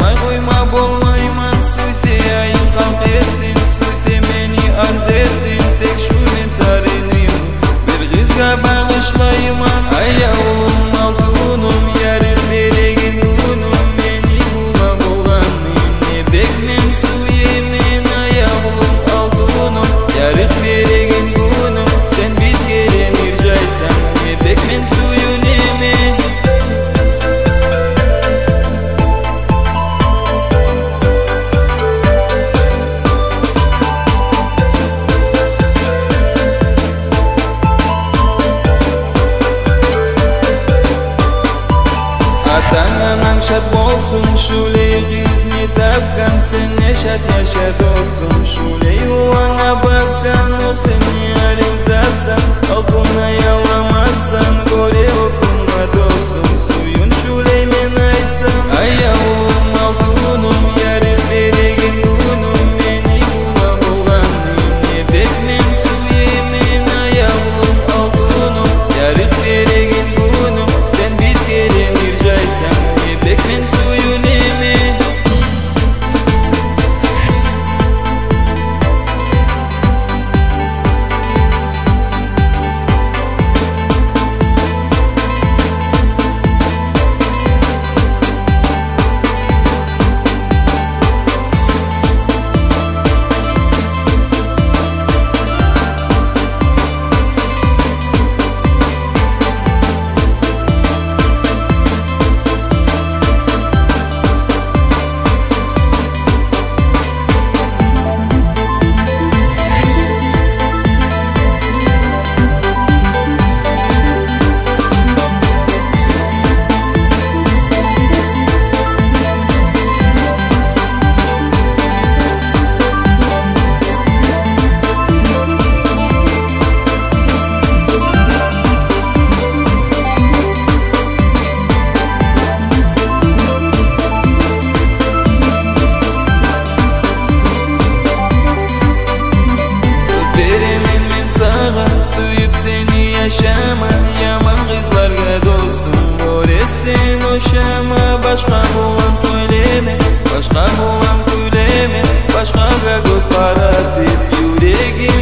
My, vui my. yashab bo'lsin shulik izni topgan sen yashab yasha do'stim shulik uanga bakkan sen yarim zatsan oqimni yalab yaşama Yaman kızlarga dolsun. Gore sen oşama Başka bulan söyleme. Başka bulan güleme Başkaga göz karar deyip Yüreğim